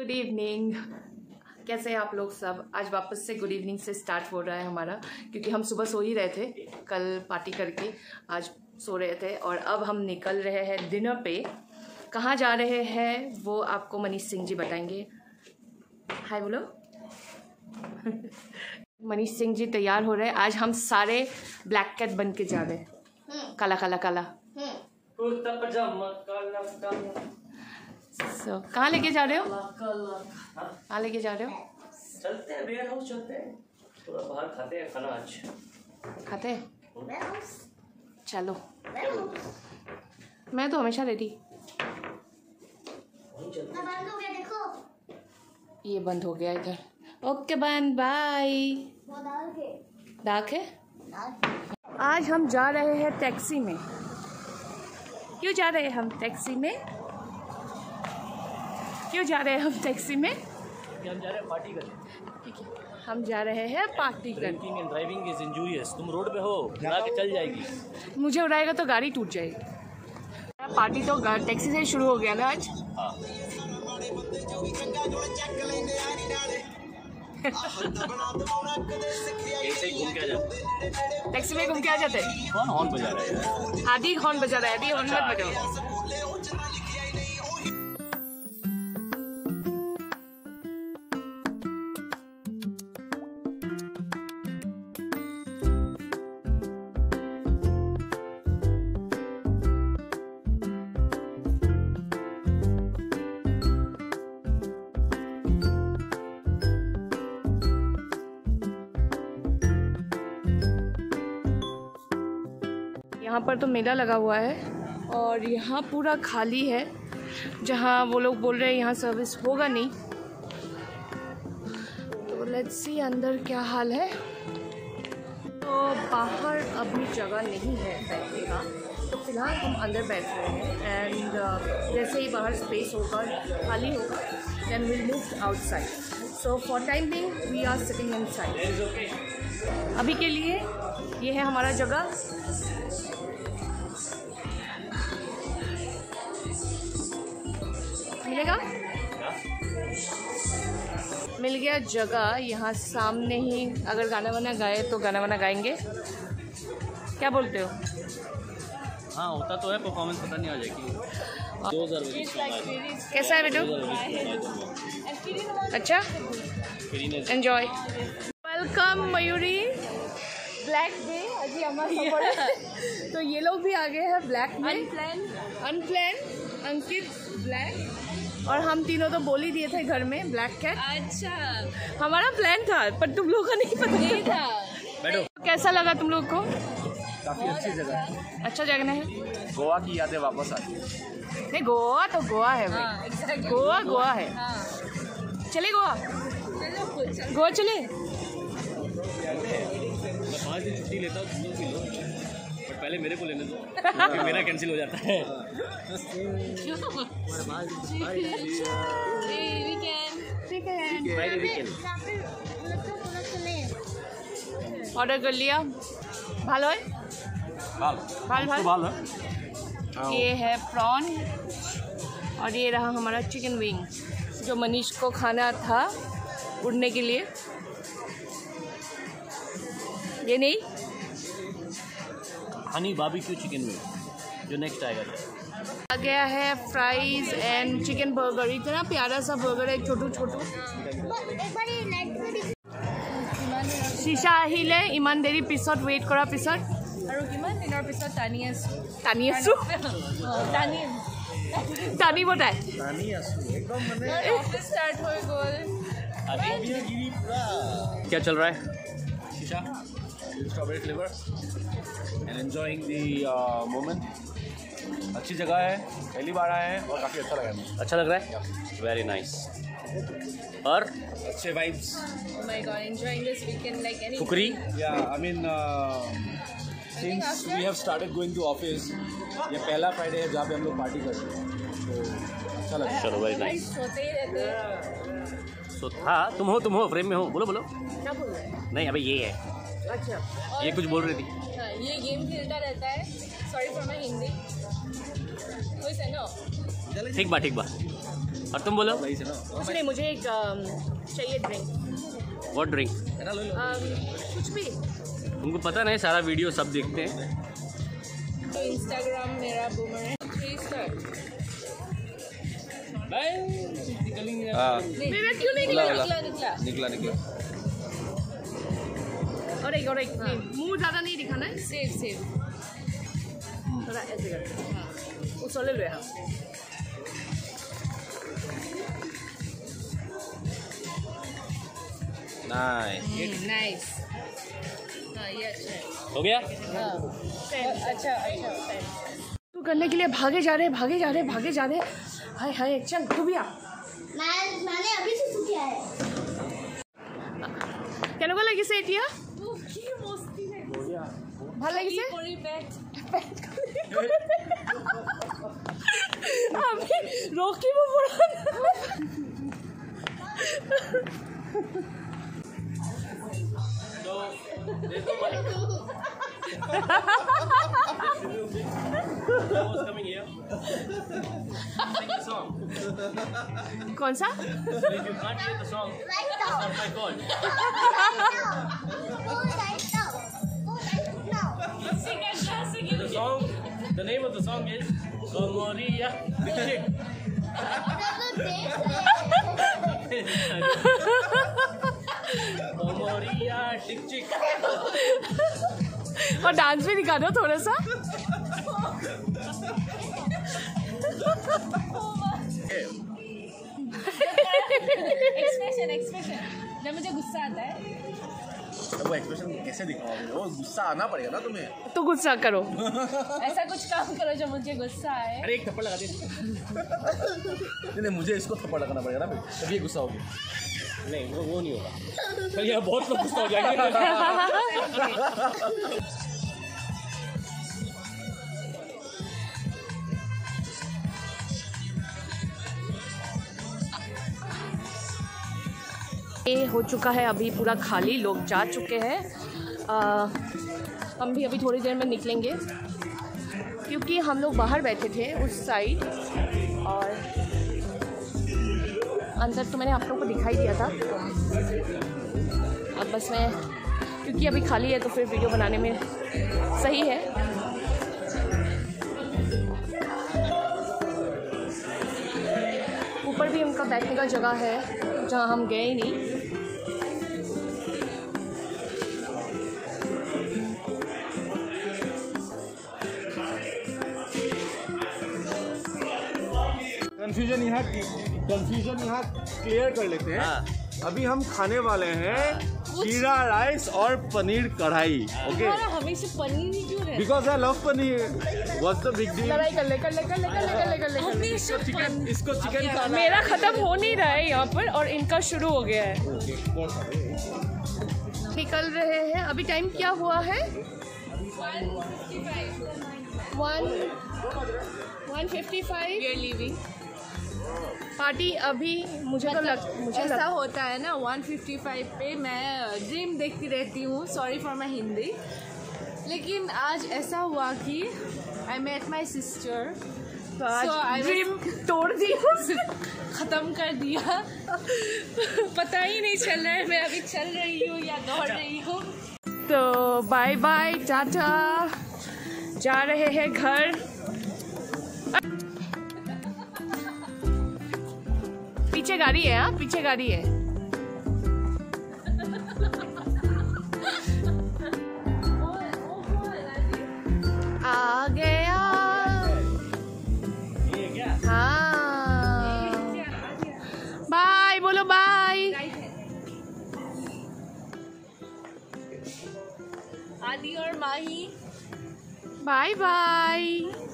Good evening कैसे हैं आप लोग सब? आज वापस से गुड इवनिंग से स्टार्ट हो रहा है हमारा क्योंकि हम सुबह सो ही रहे थे कल पार्टी करके आज सो रहे थे और अब हम निकल रहे हैं डिनर पे। कहाँ जा रहे हैं वो आपको मनीष सिंह जी बताएँगे। हाय बोलो। मनीष सिंह जी तैयार हो रहे हैं। आज हम सारे ब्लैक कैट बन के जा रहे हैं। काला काला काला। कुर्ता पजामा काला काला। सो कहाँ लेके जा रहे हो? कहाँ लेके जा रहे हो? चलते हैं वेयर हाउस चलते हैं। थोड़ा बाहर खाते हैं खाना आज। खाते हैं? चलो? मैं तो हमेशा रेडी वहीं चलते। बंद गया देखो। ये बंद हो गया इधर। ओके बन बाय डाक है। आज हम जा रहे हैं टैक्सी में। क्यों जा रहे हैं हम टैक्सी में? क्यों जा रहे हैं हम टैक्सी में? हम जा रहे हैं पार्टी करने। क्योंकि हम जा रहे हैं पार्टी करने। ड्राइविंग इज़ इंजूरियस तुम रोड पे हो ला के चल जाएगी। मुझे उड़ाएगा तो गाड़ी टूट जाएगी। पार्टी तो टैक्सी से शुरू हो गया ना आज? हाँ। ऐसे ही घूम के आ जाते टैक्सी में घूम के आ जाते हैं? कौन हॉर्न बजा रहा है आधी हॉर्न बजा रहा है आधी हॉर्न मत बजाओ। यहाँ पर तो मेला लगा हुआ है और यहाँ पूरा खाली है, जहाँ वो लोग बोल रहे हैं यहाँ सर्विस होगा नहीं। तो लेट्स सी अंदर क्या हाल है। तो बाहर अभी जगह नहीं है बैठने का। तो फ़िलहाल हम अंदर बैठ रहे हैं एंड जैसे ही बाहर स्पेस होगा, खाली होगा then will move outside so for time being we are sitting inside अभी के लिए ये है हमारा जगह। मिलेगा? मिल गया जगह यहाँ सामने ही। अगर गाना वाना गाए तो गाना वाना गाएँगे। क्या बोलते हो? हाँ होता तो है परफॉर्मेंस पता नहीं आ जाएगी। कैसा है बेटू? अच्छा? Enjoy welcome Mayuri black day अजी हमारा सफ़र तो ये लोग भी आ गए हैं ब्लैक में अनप्लान अनप्लान अंकित ब्लैक और हम तीनों तो बोल ही दिए थे घर में ब्लैक कैट अच्छा। हमारा प्लान था पर तुम लोगों का नहीं पता नहीं था। बैठो। कैसा लगा तुम लोग को? काफ़ी अच्छी जगह अच्छा। जगह है। गोवा की यादें वापस आती है नहीं गोवा तो गोवा है भाई। हाँ गोवा गोवा है। हाँ। चले गोवा। गोवा चले। मैं पाँच दिन छुट्टी लेता हूँ तुम लोग भी लो बट पहले मेरे को लेने दो फिर मेरा कैंसिल हो जाता है वीकेंड ठीक है फ्राइडे वीकेंड অর্ডার कर लिया ভালো है बाल ভাল ভাল बाल है ये है प्रॉन और ये रहा हमारा चिकन विंग जो मनीष को खाना था उड़ने के लिए ये नहीं हनी बाबीक्यू चिकन विंग जो नेक्स्ट आएगा आ गया है फ्राइज एंड चिकन बर्गर इतना प्यारा सा बर्गर है छोटू छोटू एक बार ये नेट में दिख চিচা আহিলে ইমান দেৰি পিছত ৱেইট কৰাৰ পিছত আৰু কিমান দিনৰ পিছত টানি আছো টানি আছোঁ টানিম টানিব তাই नानी आसू एकदम मैंने অফিস ষ্টাৰ্ট হৈ গ'ল क्या चल रहा है शीशा Strawberry flavour and enjoying the moment अच्छी जगह है पहली बार आए हैं और काफ़ी अच्छा लगा मुझे अच्छा लग रहा है? वेरी नाइस और? अच्छे vibes Oh my god, enjoying this weekend like any फुकरी या I mean since we have started going to office ये पहला फ्राइडे है जहाँ पे हम लोग पार्टी करते हैं। तो अच्छा लगा। चलो वेरी नाइस सोते ही रहते हैं। सो हाँ तुम हो तुम हो फ्रेम में हो। बोलो बोलो। क्या बोल रहे नहीं अभी ये है। अच्छा। ये कुछ बोल रही थी। हाँ, ये गेम खेलता रहता है। सॉरी फॉर माई हिंदी वही से नो। ठीक बा ठीक बा और तुम बोलो। वही से ना। कुछ नहीं मुझे एक um, चाहिए ड्रिंक व्हाट ड्रिंक कुछ भी। तुमको पता नहीं सारा वीडियो सब देखते हैं। तो इंस्टाग्राम मेरा बूमर है। हाँ। निकला? निकला निकला निकला। और एक और एक नहीं, मुंह ज़्यादा नहीं दिखाना है सेव सेव थोड़ा ऐसे करके हाँ उछले लो यहाँ नाइस नाइस हाँ ये अच्छा है हो गया हाँ अच्छा अच्छा तू करने के लिए भागे जा रहे भागे जा रहे भागे जा रहे हाय हाय चल तू भी आ मैं मैंने अभी से किया है কেনেকুৱা লাগিছে এতিয়া ভাল লাগিছে কৰি পেট আমি ৰখিব পৰা নাই coming here. Sing the song. कौन सा song, the name of the song is Gomoria Dixit. Gomoria Dixit. और डांस भी दिखा दो थोड़ा सा एक्सप्रेशन एक्सप्रेशन जब मुझे गुस्सा आता है तो वो एक्सप्रेशन कैसे दिखाओगे वो गुस्सा आना पड़ेगा ना तुम्हें। तो गुस्सा करो। ऐसा कुछ काम करो जो मुझे गुस्सा आए। अरे एक थप्पड़ लगा दे। नहीं नहीं मुझे इसको थप्पड़ लगाना पड़ेगा ना फिर। तभी गुस्सा होगी। नहीं वो वो नहीं होगा। यहाँ बहुत लोग गुस्सा हो जाएँगे। ये हो चुका है, अभी पूरा खाली, लोग जा चुके हैं। हम भी अभी थोड़ी देर में निकलेंगे। क्योंकि हम लोग बाहर बैठे थे उस साइड और अंदर तो मैंने आप लोगों को दिखाई दिया था। अब बस मैं, क्योंकि अभी खाली है तो फिर वीडियो बनाने में सही है। ऊपर भी उनका बैठने का जगह है। जहाँ हम गए ही नहीं। कंफ्यूजन यहाँ कंफ्यूजन यहाँ क्लियर कर लेते हैं। अभी हम खाने वाले हैं जीरा राइस और पनीर कढ़ाई ओके? हमेशा पनीर ही क्यों because I love paneer. What's the big deal लड़ाई कर ले कर ले कर ले कर ले कर ले कर ले इसको चिकन इसको चिकन खाना मेरा खत्म हो नहीं रहा है यहाँ पर और इनका शुरू हो गया है। निकल रहे हैं। अभी टाइम क्या हुआ है? One one fifty five living party अभी मुझे तो लग मुझे ऐसा लग, होता है ना 155 पे मैं ड्रीम देखती रहती हूँ। सॉरी फॉर माई हिंदी लेकिन आज ऐसा हुआ कि आई मेट माई सिस्टर तो आज So, I was- ड्रीम तोड़ दी ख़त्म कर दिया। पता ही नहीं चल रहा है मैं अभी चल रही हूँ या दौड़ रही हूँ। तो बाय बाय टाटा। जा रहे हैं घर। पीछे गाड़ी है हाँ? पीछे गाड़ी है। आ। गया हाँ। बाय बोलो बाय। आदि और माही। Bye bye.